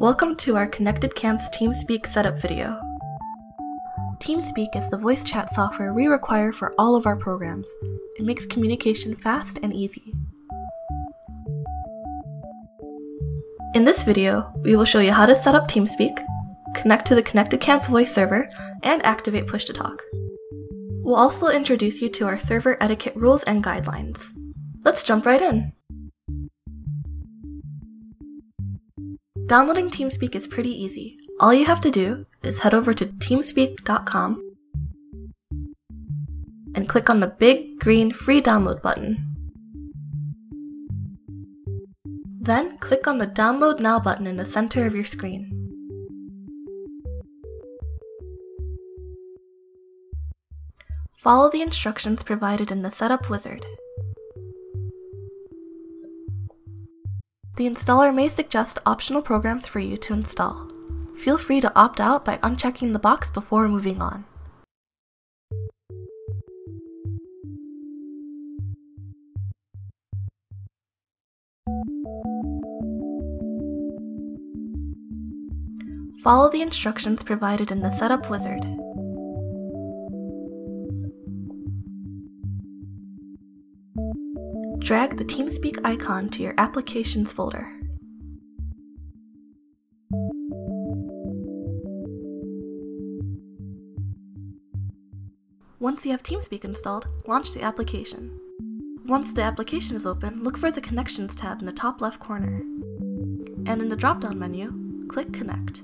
Welcome to our Connected Camps TeamSpeak setup video. TeamSpeak is the voice chat software we require for all of our programs. It makes communication fast and easy. In this video, we will show you how to set up TeamSpeak, connect to the Connected Camps voice server, and activate push-to-talk. We'll also introduce you to our server etiquette rules and guidelines. Let's jump right in! Downloading TeamSpeak is pretty easy. All you have to do is head over to teamspeak.com and click on the big green free download button. Then click on the Download Now button in the center of your screen. Follow the instructions provided in the Setup Wizard. The installer may suggest optional programs for you to install. Feel free to opt out by unchecking the box before moving on. Follow the instructions provided in the Setup Wizard. Drag the TeamSpeak icon to your Applications folder. Once you have TeamSpeak installed, launch the application. Once the application is open, look for the Connections tab in the top left corner. And in the drop-down menu, click Connect.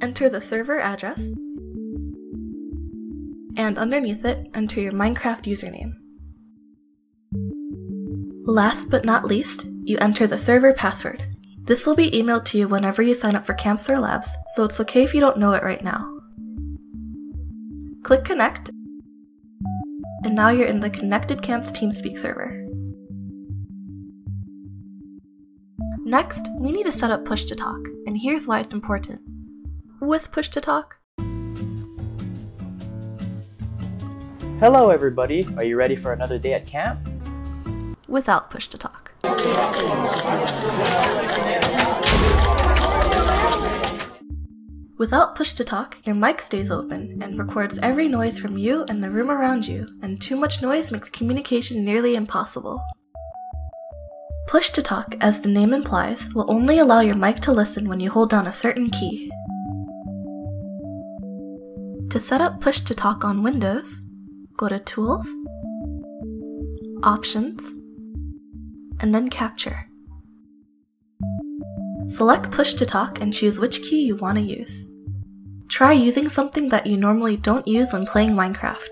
Enter the server address, and underneath it, enter your Minecraft username. Last but not least, you enter the server password. This will be emailed to you whenever you sign up for Camps or Labs, so it's okay if you don't know it right now. Click Connect, and now you're in the Connected Camps TeamSpeak server. Next, we need to set up push to talk, and here's why it's important. With push to talk, Hello everybody, are you ready for another day at camp? Without push to talk. Without push to talk, your mic stays open and records every noise from you and the room around you, and too much noise makes communication nearly impossible. Push to talk, as the name implies, will only allow your mic to listen when you hold down a certain key. To set up push to talk on Windows, go to Tools, Options, and then Capture. Select Push to Talk and choose which key you want to use. Try using something that you normally don't use when playing Minecraft.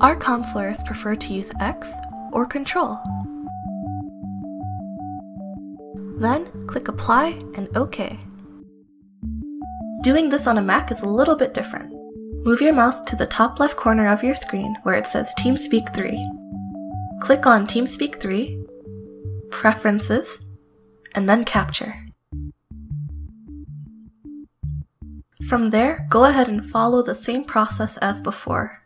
Our consolers prefer to use X or Control. Then click Apply and OK. Doing this on a Mac is a little bit different. Move your mouse to the top left corner of your screen where it says TeamSpeak 3. Click on TeamSpeak 3, Preferences, and then Capture. From there, go ahead and follow the same process as before.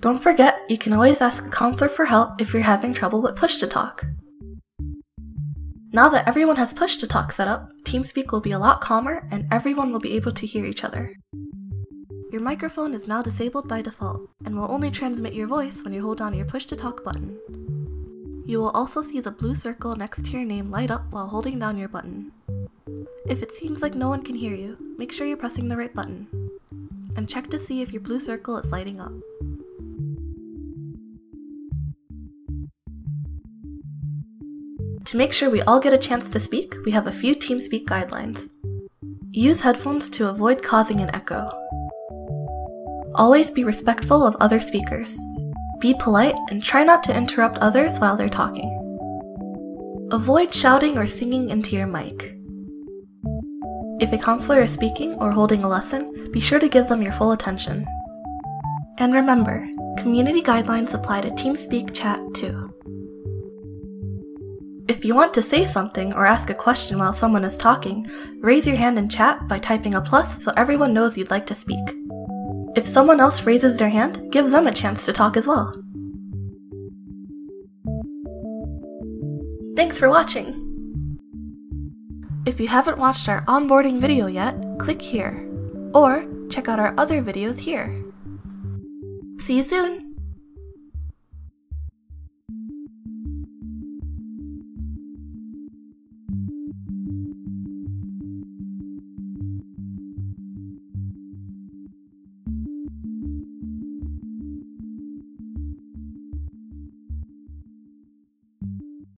Don't forget, you can always ask a counselor for help if you're having trouble with push to talk. Now that everyone has push to talk set up, TeamSpeak will be a lot calmer and everyone will be able to hear each other. Your microphone is now disabled by default and will only transmit your voice when you hold down your push to talk button. You will also see the blue circle next to your name light up while holding down your button. If it seems like no one can hear you, make sure you're pressing the right button. And check to see if your blue circle is lighting up. To make sure we all get a chance to speak, we have a few TeamSpeak guidelines. Use headphones to avoid causing an echo. Always be respectful of other speakers. Be polite and try not to interrupt others while they're talking. Avoid shouting or singing into your mic. If a counselor is speaking or holding a lesson, be sure to give them your full attention. And remember, community guidelines apply to TeamSpeak chat too. If you want to say something or ask a question while someone is talking, raise your hand in chat by typing a plus so everyone knows you'd like to speak. If someone else raises their hand, give them a chance to talk as well. Thanks for watching! If you haven't watched our onboarding video yet, click here. Or check out our other videos here. See you soon!